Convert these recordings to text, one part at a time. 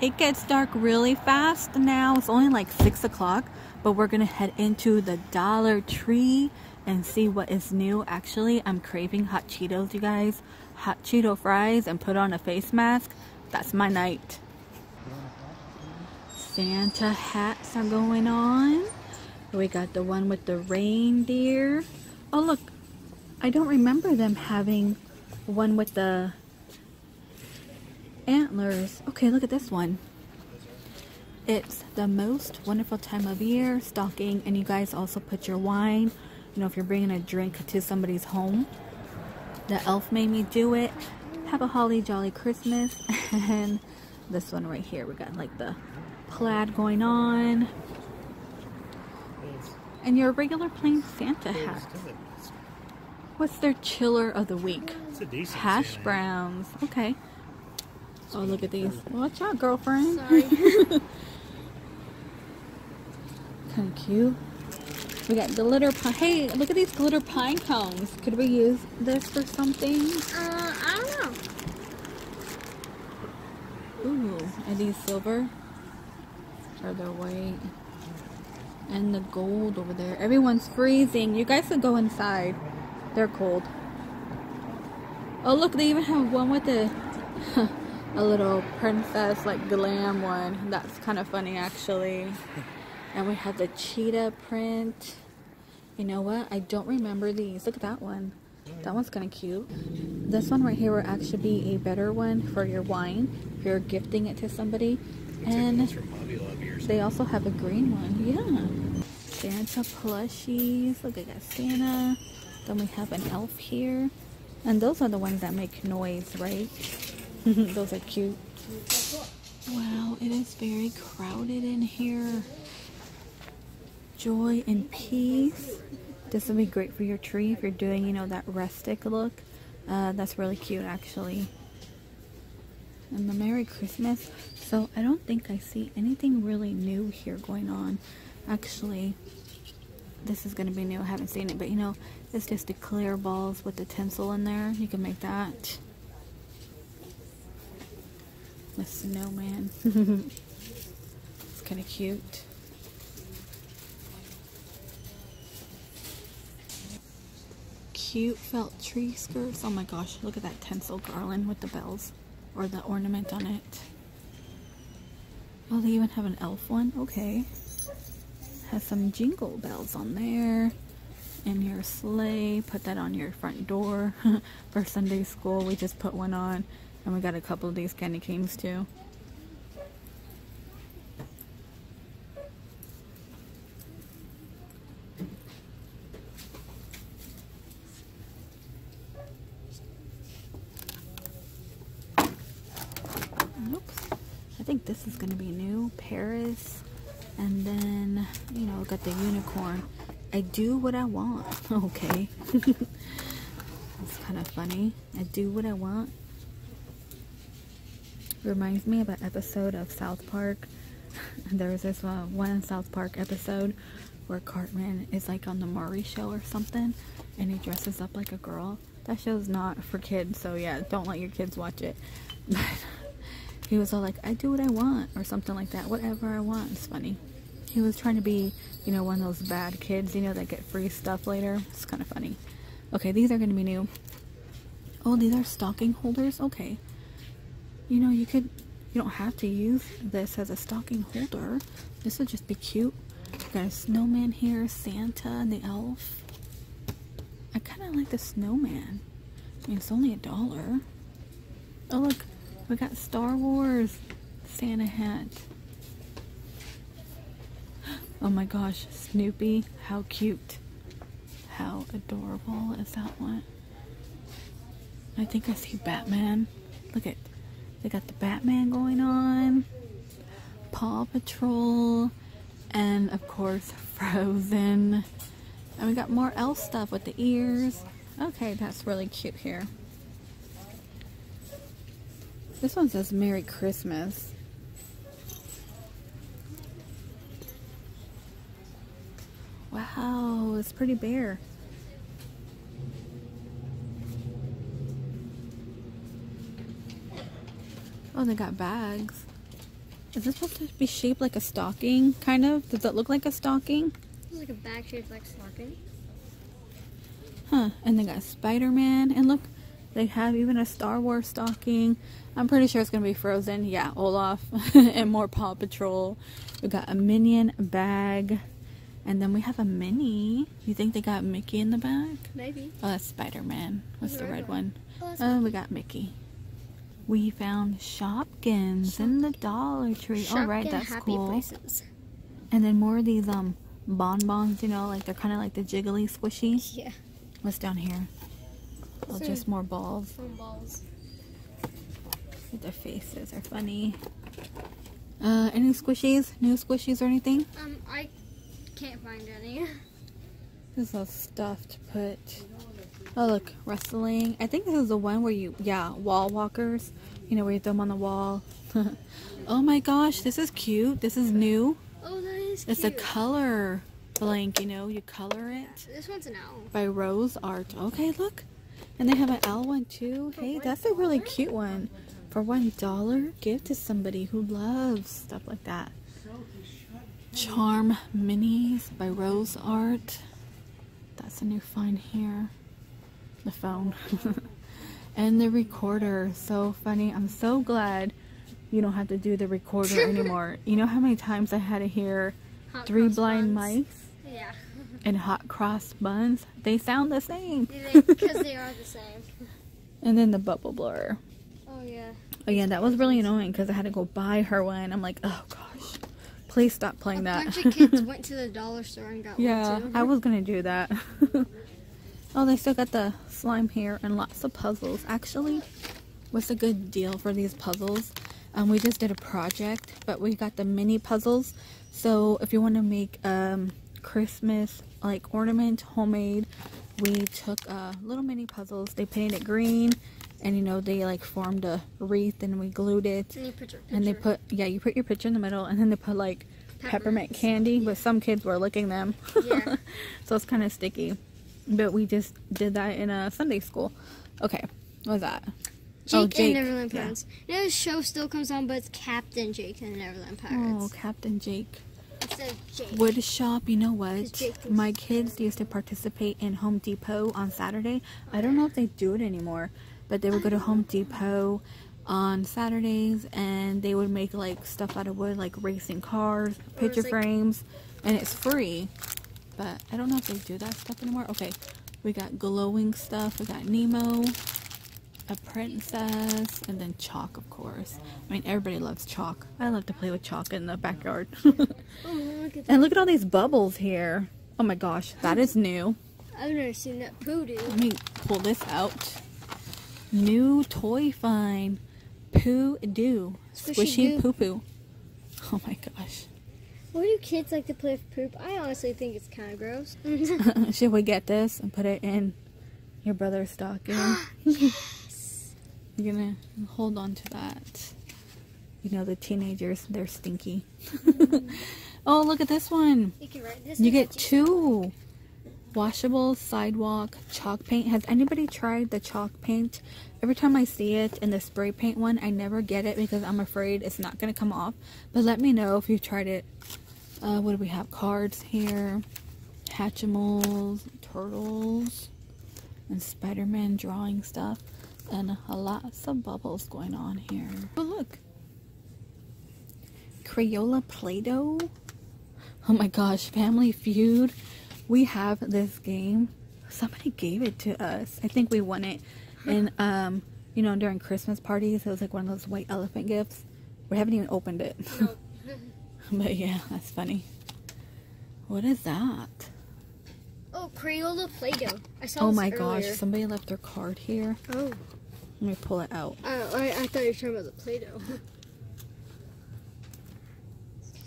It gets dark really fast now. It's only like 6 o'clock, but we're gonna head into the Dollar Tree and see what is new. Actually, I'm craving hot Cheetos, you guys. Hot Cheeto fries and put on a face mask. That's my night. Santa hats are going on. We got the one with the reindeer. Oh, look. I don't remember them having one with the antlers. Okay, look at this one. It's the most wonderful time of year, stocking, and you guys also put your wine. You know, if you're bringing a drink to somebody's home. The elf made me do it. Have a holly jolly Christmas. and this one right here, we got like the plaid going on. And your regular plain Santa hat. What's their chiller of the week? Hash browns. Okay. Oh, look at these. Watch out, girlfriend. Sorry. kind of cute. We got glitter pine. Hey, look at these glitter pine cones. Could we use this for something? Uh, I don't know. Ooh, are these silver? Or they're white? And the gold over there. Everyone's freezing. You guys can go inside. They're cold. Oh, look, they even have one with a, a little princess, like, glam one. That's kind of funny, actually. And we have the cheetah print. You know what? I don't remember these. Look at that one. That one's kind of cute. This one right here will actually be a better one for your wine if you're gifting it to somebody. And they also have a green one. Yeah. Santa plushies. Look, I got Santa. Then we have an elf here. And those are the ones that make noise, right? those are cute. Wow, it is very crowded in here. Joy and peace. This will be great for your tree if you're doing, you know, that rustic look. Uh, that's really cute, actually. And the Merry Christmas. So I don't think I see anything really new here going on. Actually, this is going to be new. I haven't seen it, but you know, it's just the clear balls with the tinsel in there. You can make that. The snowman. it's kind of cute. Cute felt tree skirts. Oh my gosh, look at that tinsel garland with the bells or the ornament on it. Oh, they even have an elf one. Okay. Has some jingle bells on there in your sleigh. Put that on your front door for Sunday school. We just put one on. And we got a couple of these candy canes too. Oops. I think this is going to be new. Paris. And then, you know, got the unicorn. I do what I want. Okay. It's kind of funny. I do what I want. Reminds me of an episode of South Park. there was this uh, one South Park episode where Cartman is like on the Maury show or something and he dresses up like a girl. That show's not for kids, so yeah, don't let your kids watch it. But he was all like, I do what I want or something like that. Whatever I want. It's funny. He was trying to be, you know, one of those bad kids, you know, that get free stuff later. It's kind of funny. Okay, these are going to be new. Oh, these are stocking holders? Okay. You know, you could, you don't have to use this as a stocking holder. This would just be cute. Got a snowman here, Santa, and the elf. I kind of like the snowman. I mean, it's only a dollar. Oh, look. We got Star Wars Santa hat. Oh my gosh, Snoopy. How cute. How adorable is that one? I think I see Batman. Look at, they got the Batman going on. Paw Patrol. And of course, Frozen. And we got more elf stuff with the ears. Okay, that's really cute here. This one says Merry Christmas. Wow, it's pretty bare. Oh, they got bags. Is this supposed to be shaped like a stocking, kind of? Does it look like a stocking? It's like a bag shaped like a stocking. Huh. And they got Spider-Man. And look, they have even a Star Wars stocking. I'm pretty sure it's going to be Frozen. Yeah, Olaf. and more Paw Patrol. We got a Minion bag. And then we have a Minnie. You think they got Mickey in the bag? Maybe. Oh, that's Spider-Man. What's the red red one? one? Oh, Oh, we got Mickey. We found Shopkins in the Dollar Tree. All right, that's cool. places. And then more of these um bonbons, you know, like they're kind of like the jiggly squishy. Yeah. What's down here? Oh, just more balls. Foam balls. Their faces are funny. Uh, any squishies? New squishies or anything? Um, I can't find any. This is all stuff to put. Oh, look, wrestling. I think this is the one where you, yeah, wall walkers. You know, where you throw them on the wall. oh my gosh, this is cute. This is new. Oh, that is It's a color blank, you know, you color it This one's an owl. by Rose Art. Okay, look. And they have an owl one too. For Hey, that's a really cute one. For one dollar, give to somebody who loves stuff like that. Charm Minis by Rose Art. That's a new find here. The phone. and the recorder. So funny. I'm so glad you don't have to do the recorder anymore. You know how many times I had to hear Hot three blind buns. mice Yeah. and hot cross buns? They sound the same. Because they are the same. And then the bubble blower. Oh, yeah. Oh, Again, that was really annoying because I had to go buy her one. I'm like, oh gosh, please stop playing A that. bunch of kids went to the dollar store and got yeah, one too. I was gonna do that. Oh, they still got the slime here and lots of puzzles. Actually, what's a good deal for these puzzles? Um, we just did a project, but we got the mini puzzles. So if you want to make um Christmas like ornament homemade, we took uh, little mini puzzles. They painted it green, and you know they like formed a wreath, and we glued it. And you put your And they put yeah, you put your picture in the middle, and then they put like peppermint Peppermints. candy. But some kids were licking them, Yeah. so it's kind of sticky. But we just did that in a Sunday school. Okay, what was that? Jake, oh, Jake. and Neverland yeah. Pirates. You know, the show still comes on, but it's Captain Jake and the Neverland Pirates. Oh, Captain Jake. Instead of Jake. Wood shop, you know what? My kids used to participate in Home Depot on Saturday. I don't know if they do it anymore, but they would go to Home Depot on Saturdays and they would make like stuff out of wood, like racing cars, picture like- frames, and it's free. But I don't know if they do that stuff anymore. Okay, we got glowing stuff. We got Nemo, a princess, and then chalk, of course. I mean, everybody loves chalk. I love to play with chalk in the backyard. Look at that. And look at all these bubbles here. Oh my gosh, that is new. I've never seen that poodoo. Let me pull this out. New toy find. Poo doo. Squishy Squishy poo poo. Oh my gosh. Why do kids like to play with poop? I honestly think it's kind of gross. Should we get this and put it in your brother's stocking? yes. You're gonna hold on to that. You know, the teenagers, they're stinky. oh, look at this one. You this. You get two washable sidewalk chalk paint. Has anybody tried the chalk paint? Every time I see it in the spray paint one, I never get it because I'm afraid it's not going to come off. But let me know if you've tried it. Uh, what do we have? Cards here. Hatchimals, turtles, and Spider-Man drawing stuff. And a lot of bubbles going on here. Oh, look. Crayola Play-Doh. Oh my gosh, Family Feud. We have this game. Somebody gave it to us. I think we won it. And um, you know, during Christmas parties, it was like one of those white elephant gifts. We haven't even opened it. No. but yeah, that's funny. What is that? oh, Crayola Play-Doh. I saw Oh my gosh, somebody left their card here. Oh. Let me pull it out. Oh, I, I thought you were talking about the Play-Doh.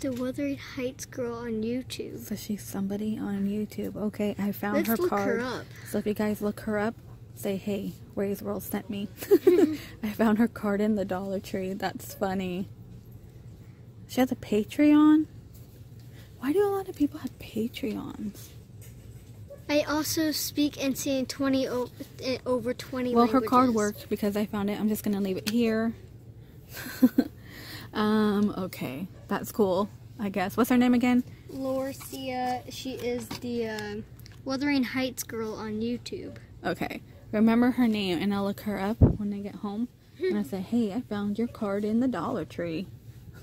the Wuthering Heights girl on YouTube. So she's somebody on YouTube. Okay, I found Let's her look card. her up. So if you guys look her up, say, hey, Reis World sent me. I found her card in the Dollar Tree. That's funny. She has a Patreon? Why do a lot of people have Patreons? I also speak and sing 20 o- eh, over 20 Well, her card worked because I found it. I'm just going to leave it here. um, okay. That's cool, I guess. What's her name again? Lorcia. She is the uh, Wuthering Heights girl on YouTube. Okay. Remember her name, and I'll look her up when I get home. and I say, hey, I found your card in the Dollar Tree.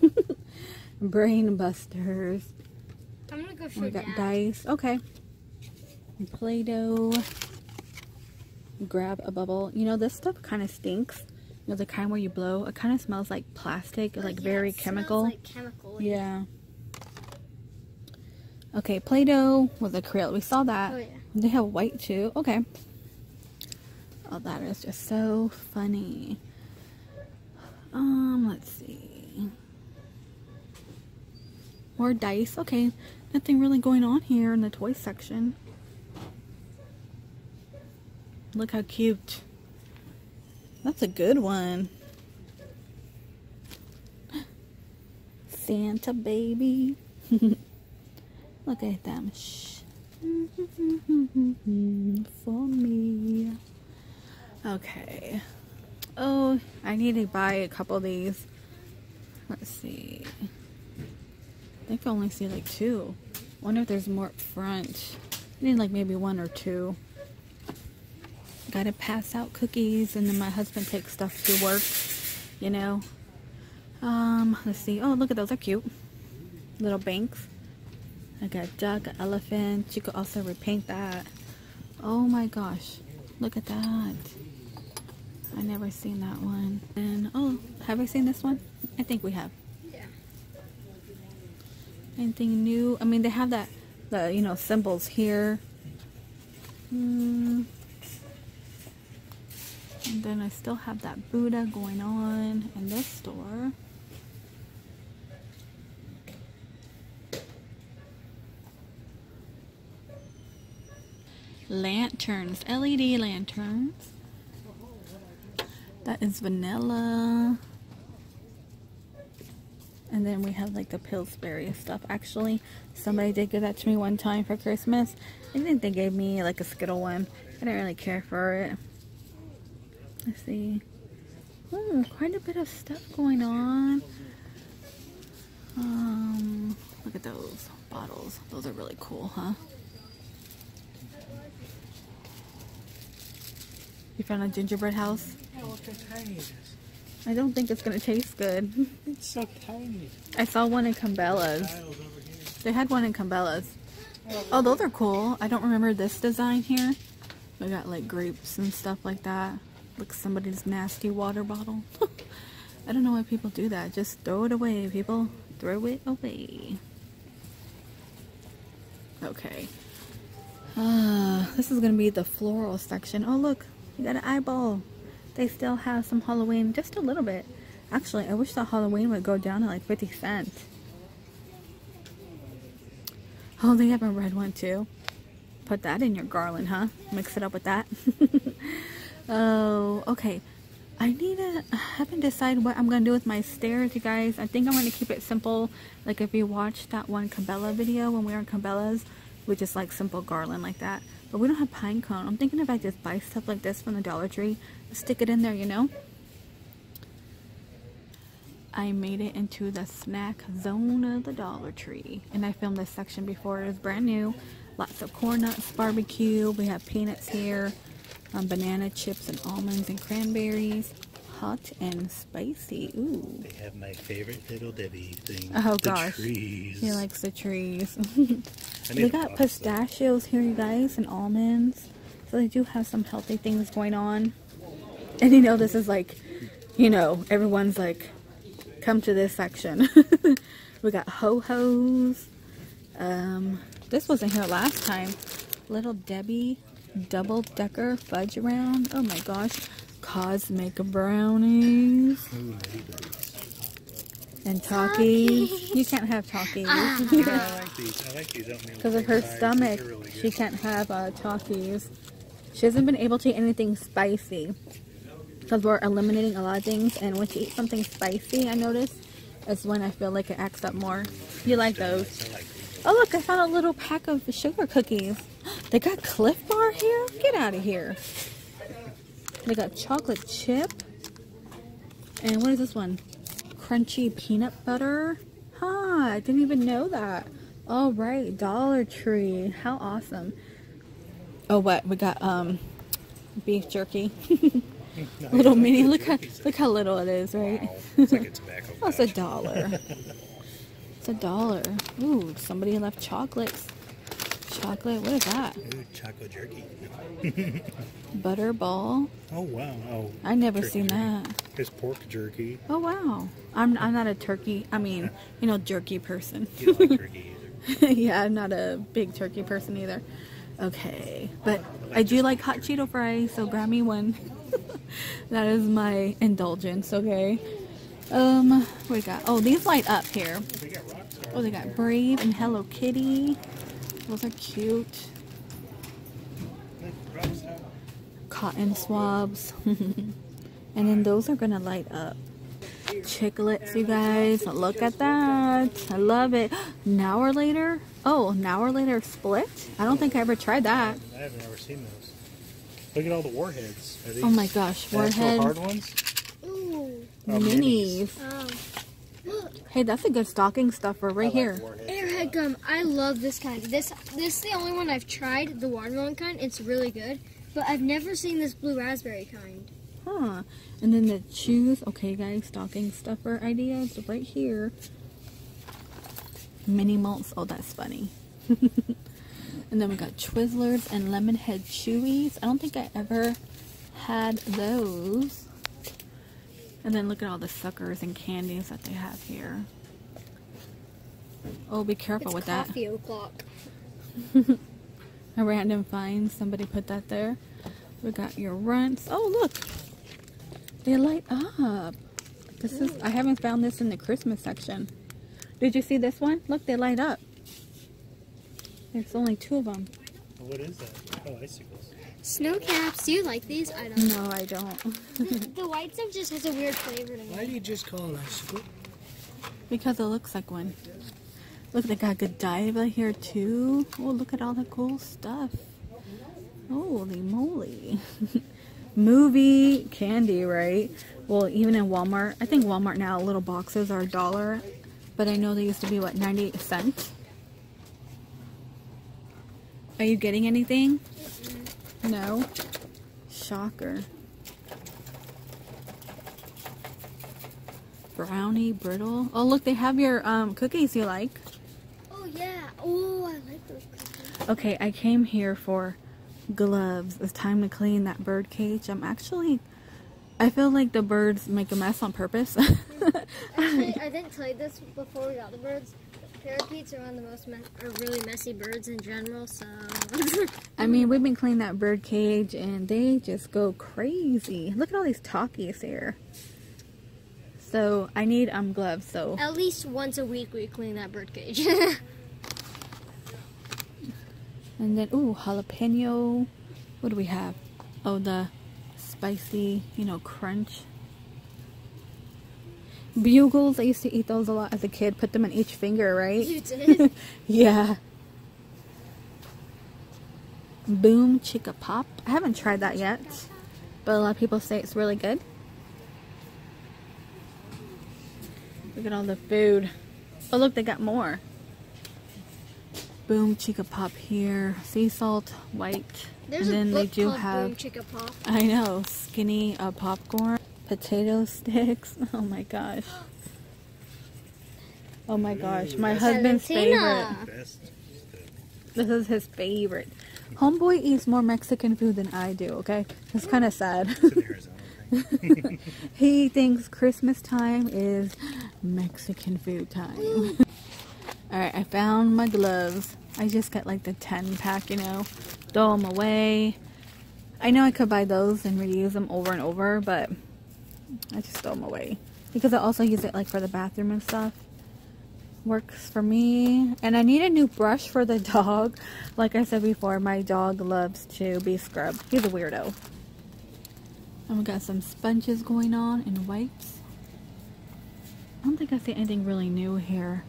Brain busters. I'm gonna go oh, for We got Dad. dice. Okay. Play-Doh. Grab a bubble. You know, this stuff kind of stinks. You know, the kind where you blow. It kind of smells like plastic, But like yeah, very it smells chemical. Like chemical. yeah. Okay, Play-Doh with acrylic. We saw that. Oh yeah. They have white too. Okay. Oh, that is just so funny. Um, let's see. More dice. Okay. Nothing really going on here in the toy section. Look how cute. That's a good one. Santa baby. Look at them. For me. Okay. Oh, I need to buy a couple of these. Let's see. I think I only see like two. Wonder if there's more up front. I need like maybe one or two. Gotta pass out cookies and then my husband takes stuff to work, you know. Um, let's see. Oh, look at those. They're cute. Little banks. I got duck, elephant. You could also repaint that. Oh my gosh. Look at that. I never seen that one. And oh, have I seen this one? I think we have. Yeah. Anything new? I mean, they have that, the you know symbols here. Hmm. And then I still have that Buddha going on in this store. Lanterns, LED lanterns. That is vanilla. And then we have like the Pillsbury stuff. Actually, somebody did give that to me one time for Christmas. I think they gave me like a Skittle one. I didn't really care for it. Let's see. Ooh, quite a bit of stuff going on. Um, look at those bottles. Those are really cool, huh? You found a gingerbread house? Yeah, look how tiny it is. I don't think it's gonna taste good. It's so tiny. I saw one in Cabela's. Tiles over here. They had one in Cabela's. Oh, those are cool. I don't remember this design here. We got like grapes and stuff like that. Like somebody's nasty water bottle. I don't know why people do that. Just throw it away, people. Throw it away. Okay. Uh, this is gonna be the floral section. Oh look, you got an eyeball. They still have some Halloween, just a little bit. Actually, I wish that Halloween would go down to like 50 cents. Oh, they have a red one too. Put that in your garland, huh? Mix it up with that. oh, okay. I need to, I haven't decided what I'm going to do with my stairs, you guys. I think I'm going to keep it simple. Like if you watched that one Cabela video when we were in Cabela's, we just like simple garland like that. But we don't have pine cone. I'm thinking if I just buy stuff like this from the Dollar Tree, stick it in there, you know? I made it into the snack zone of the Dollar Tree. And I filmed this section before. It was brand new. Lots of corn nuts, barbecue. We have peanuts here. Um, banana chips and almonds and cranberries. Hot and spicy. Ooh. They have my favorite little Debbie thing. Oh, the gosh. trees. He likes the trees. We got pistachios here, you guys, and almonds. So they do have some healthy things going on. And you know, this is like, you know, everyone's like, come to this section. we got ho-hos. Um, this wasn't here last time. Little Debbie double decker fudge round. Oh my gosh. Cosmic brownies Ooh, ladybugs. and Takis. You can't have Takis. Yeah, I like these. I like these oatmeal Because of her stomach, really she can't have uh, Takis. She hasn't been able to eat anything spicy. Because we're eliminating a lot of things. And when she eats something spicy, I notice, is when I feel like it acts up more. You like those? Like. Oh, look, I found a little pack of sugar cookies. They got Clif Bar here? Get out of here. They got chocolate chip. And what is this one? Crunchy peanut butter. Huh, I didn't even know that. All right, Dollar Tree. How awesome. Oh, what? We got um beef jerky. No, little mini. Look how jerky look how little it is, right? Wow, it's like a tobacco Oh, it's a dollar. it's a dollar. Ooh, somebody left chocolates. Chocolate. What is that? Ooh, chocolate jerky. Butterball. Oh wow. Oh. I never seen jerky. that. It's pork jerky. Oh wow. I'm I'm not a turkey. I mean, you know, jerky person. You don't like turkey either. yeah, I'm not a big turkey person either. Okay, but I do like hot Cheeto fries, so grab me one. that is my indulgence. Okay. Um, what we got? Oh, these light up here. We got rocks. Oh, they got Brave and Hello Kitty. Those are cute. Cotton swabs. and then those are gonna light up. Chiclets, you guys. Look at that. I love it. Now or later? Oh, now or later split? I don't think I ever tried that. I haven't ever seen those. Look at all the warheads. Are these Oh my gosh, actual warheads. hard ones? Ooh. Oh, Minis. Oh. Hey, that's a good stocking stuffer I right like here. warheads. Gum. I love this kind. This this is the only one I've tried. The watermelon kind. It's really good. But I've never seen this blue raspberry kind. Huh. And then the shoes. Okay, guys, stocking stuffer ideas right here. Mini malts. Oh, that's funny. and then we got Twizzlers and Lemonhead Chewies. I don't think I ever had those. And then look at all the suckers and candies that they have here. Oh, be careful It's with that. coffee o'clock. A random find. Somebody put that there. We got your runts. Oh, look. They light up. This is, I haven't found this in the Christmas section. Did you see this one? Look, they light up. There's only two of them. What is that? Oh, icicles. Snow caps. Do you like these? I don't. No, I don't. the, the white stuff just has a weird flavor to me. Why do you just call it icicle? because it looks like one. Look, they got Godiva here too. Oh, look at all the cool stuff. Holy moly. Movie candy, right? Well, even in Walmart, I think Walmart now little boxes are a dollar, but I know they used to be what 98 cents. Are you getting anything? No. Shocker. Brownie brittle. Oh, look, they have your um, cookies you like. Oh yeah. Oh, I like those cookies. Okay, I came here for gloves. It's time to clean that bird cage. I'm actually, I feel like the birds make a mess on purpose. Actually, I didn't tell you this before we got the birds. Parakeets are one of the most are really messy birds in general. So I mean, we've been cleaning that bird cage and they just go crazy. Look at all these talkies here. So I need um gloves. So at least once a week we clean that bird cage. and then ooh jalapeno. What do we have? Oh, the spicy, you know, crunch. Bugles. I used to eat those a lot as a kid. Put them in each finger, right? you did. Yeah. Boom Chicka Pop. I haven't tried that yet, but a lot of people say it's really good. Look at all the food. Oh, look, they got more. Boom Chicka Pop here. Sea salt, white. There's and a then book they do have, Boom Chicka Pop. I know, skinny uh, popcorn, potato sticks. Oh my gosh. Oh my gosh, my husband's favorite. Valentina. Best. This is his favorite. Homeboy eats more Mexican food than I do, okay? It's kind of sad. It's an Arizona thing. he thinks Christmas time is Mexican food time. Alright, I found my gloves. I just got like the 10 pack, you know. Throw them away. I know I could buy those and reuse them over and over, but I just throw them away. Because I also use it like for the bathroom and stuff. Works for me. And I need a new brush for the dog. Like I said before, my dog loves to be scrubbed. He's a weirdo. And we got some sponges going on and wipes. I don't think I see anything really new here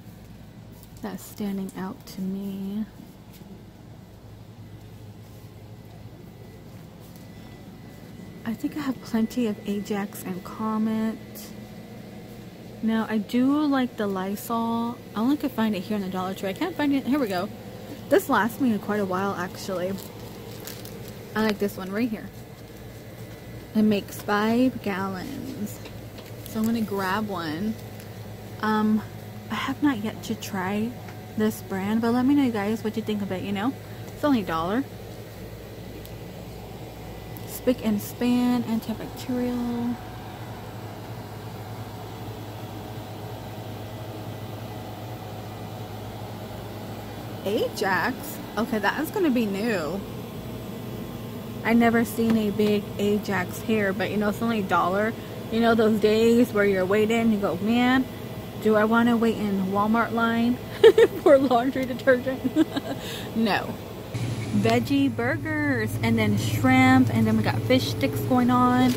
that's standing out to me. I think I have plenty of Ajax and Comet. Now, I do like the Lysol. I only could find it here in the Dollar Tree. I can't find it. Here we go. This lasts me quite a while, actually. I like this one right here. It makes five gallons. So I'm gonna grab one. Um, I have not yet to try this brand, but let me know, you guys, what you think of it. You know, it's only a dollar. Spick and span, antibacterial. Ajax? Okay, that is gonna be new. I never seen a big Ajax here, but you know, it's only a dollar. You know, those days where you're waiting, you go, man, do I want to wait in Walmart line for laundry detergent? no. Veggie burgers, and then shrimp, and then we got fish sticks going on.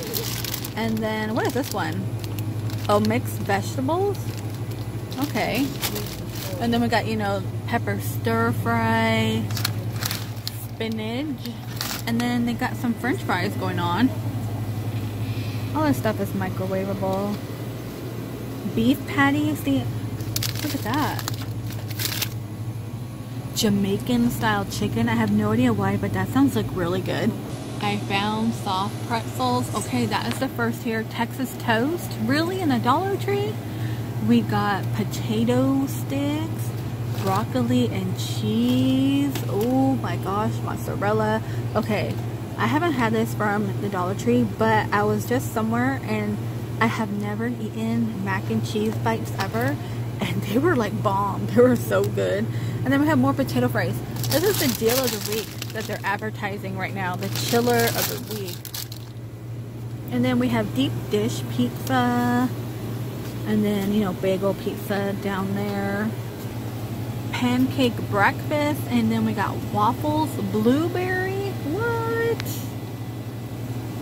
And then, what is this one? Oh, mixed vegetables? Okay. And then we got, you know, pepper stir fry, spinach, and then they got some french fries going on. All this stuff is microwavable. Beef patties, see, look at that. Jamaican style chicken. I have no idea why, but that sounds like really good. I found soft pretzels. Okay, that is the first here. Texas toast. Really? In a Dollar Tree? We got potato sticks, broccoli and cheese. Oh my gosh, mozzarella. Okay, I haven't had this from the Dollar Tree, but I was just somewhere and I have never eaten mac and cheese bites ever. And they were like bomb. They were so good. And then we have more potato fries. This is the deal of the week that they're advertising right now. The chiller of the week. And then we have deep dish pizza. And then, you know, bagel pizza down there. Pancake breakfast. And then we got waffles, blueberry. What?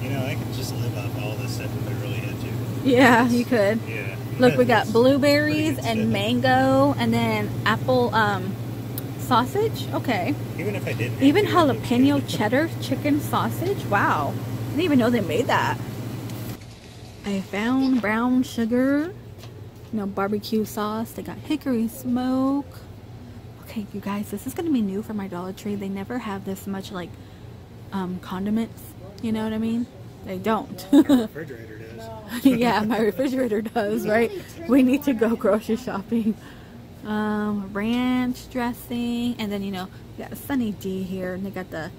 You know, I could just live off all this stuff if I really had to. Yeah, you could. Yeah. Look, we got blueberries and mango. And then apple um, sausage. Okay. Even if I didn't. Even to, I would jalapeno cheddar chicken sausage. Wow. I didn't even know they made that. I found brown sugar. You know, barbecue sauce. They got hickory smoke. Okay, you guys, this is going to be new for my Dollar Tree. They never have this much, like, um, condiments. You know what I mean? They don't. Refrigerator. yeah, my refrigerator does, right? We need to go grocery shopping. Um, ranch dressing, and then you know, we got Sunny D here, and they got the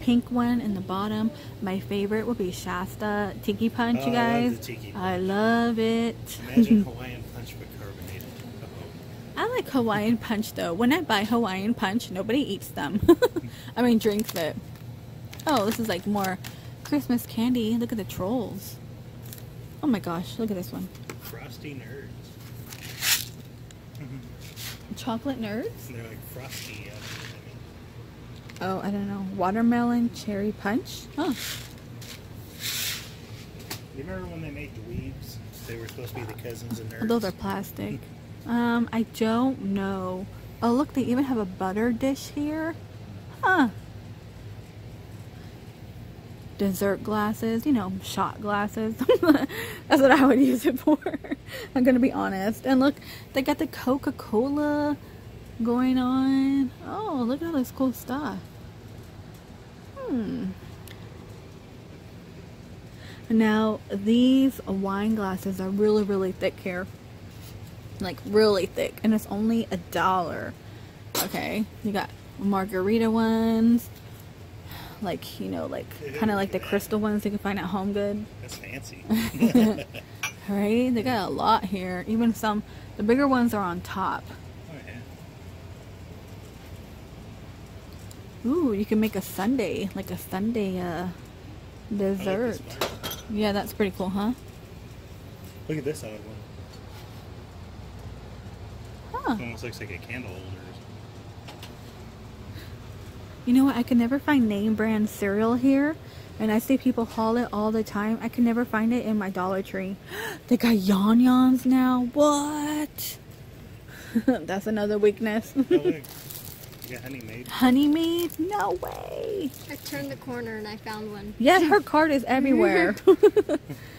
pink one in the bottom. My favorite would be Shasta Tiki Punch, Oh, you I love guys. the Tiki I love it. Imagine Hawaiian punch but carbonated. I like Hawaiian Punch though. When I buy Hawaiian Punch, nobody eats them. I mean, drinks it. Oh, this is like more Christmas candy. Look at the trolls. Oh my gosh, look at this one. Frosty nerds. Chocolate nerds? They're like frosty. Uh, I mean. Oh, I don't know. Watermelon cherry punch? Oh, You remember when they made dweebs? They were supposed to be the cousins of nerds. those are plastic. Um, I don't know. Oh, look, they even have a butter dish here. Huh. Dessert glasses, you know, shot glasses. That's what I would use it for. I'm gonna be honest. And look, they got the Coca-Cola going on. Oh, look at all this cool stuff. Hmm. Now, these wine glasses are really, really thick here. Like, really thick. And it's only a dollar. Okay. You got margarita ones. Like, you know, like, kind of like the crystal ones you can find at Home Good. That's fancy. Right? They got a lot here. Even some, the bigger ones are on top. Oh, yeah. Ooh, you can make a sundae. Like a sundae uh, I like dessert. Yeah, that's pretty cool, huh? Look at this odd one. Huh. It almost looks like a candle holder. You know what? I can never find name brand cereal here. And I see people haul it all the time. I can never find it in my Dollar Tree. They got Yan Yans now. What? That's another weakness. Look. You got Honey Maid. Honey Maid? No way. I turned the corner and I found one. Yes, her card is everywhere.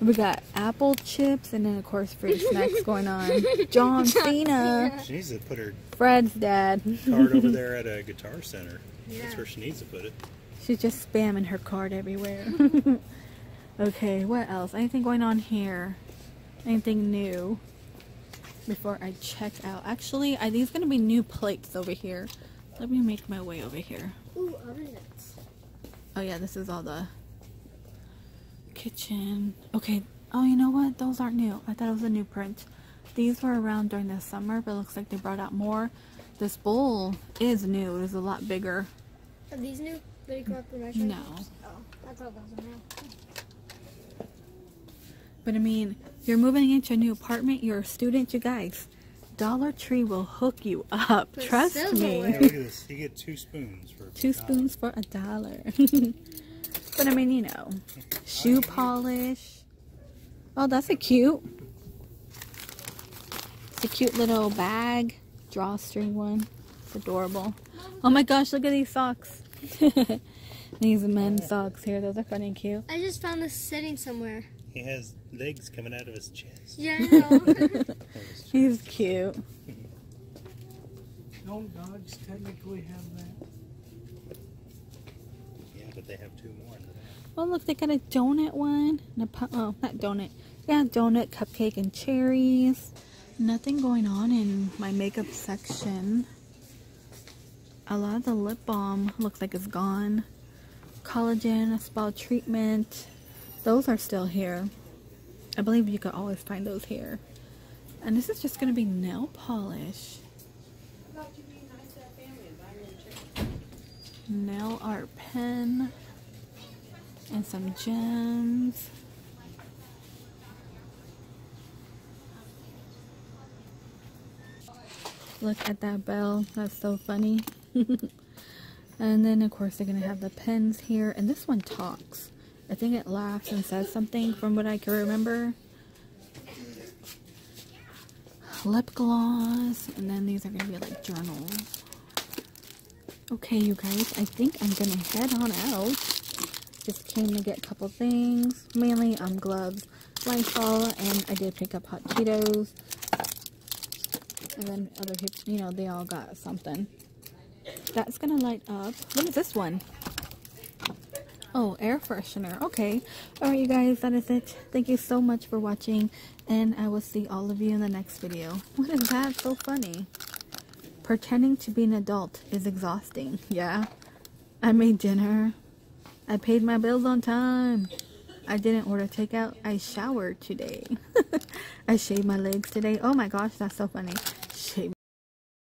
We got apple chips and then of course fruit snacks going on. John Cena, She needs to put her Fred's dad. card over there at a guitar center. Yeah. That's where she needs to put it. She's just spamming her card everywhere. okay, what else? Anything going on here? Anything new? Before I check out. Actually, are these gonna be new plates over here? Let me make my way over here. Ooh, ovens. Oh yeah, this is all the kitchen. Okay. Oh, you know what? Those aren't new. I thought it was a new print. These were around during the summer, but it looks like they brought out more. This bowl is new. It is a lot bigger. Are these new? Betty Crocker measure? No. Oh, I thought those were new. But I mean, you're moving into a new apartment. You're a student, you guys. Dollar Tree will hook you up. For Trust me. silverware. Hey, look at this. You get two spoons for Two spoons for a dollar. but I mean, you know, shoe polish. Oh, that's a cute. It's a cute little bag, drawstring one. It's adorable. Oh my gosh, look at these socks. these men's socks here. Those are funny and cute. I just found this sitting somewhere. He has legs coming out of his chest. Yeah, I know. He's cute. Don't dogs technically have that? They have two more. Oh, look, they got a donut one. A oh, not donut. Yeah, donut, cupcake, and cherries. Nothing going on in my makeup section. A lot of the lip balm looks like it's gone. Collagen, a spa treatment. Those are still here. I believe you could always find those here. And this is just going to be nail polish. Nail art pen and some gems. Look at that bell. That's so funny. and then, of course, they're going to have the pens here. And this one talks. I think it laughs and says something from what I can remember. Lip gloss. And then these are going to be like journals. Okay, you guys, I think I'm to head on out. Just came to get a couple things. Mainly um, gloves, Lysol, and I did pick up hot Cheetos. And then other people, you know, they all got something. That's gonna light up. What is this one? Oh, air freshener. Okay. Alright, you guys, that is it. Thank you so much for watching, and I will see all of you in the next video. What is that? So funny. Pretending to be an adult is exhausting. Yeah. I made dinner. I paid my bills on time. I didn't order takeout. I showered today. I shaved my legs today. Oh my gosh, that's so funny. Shaved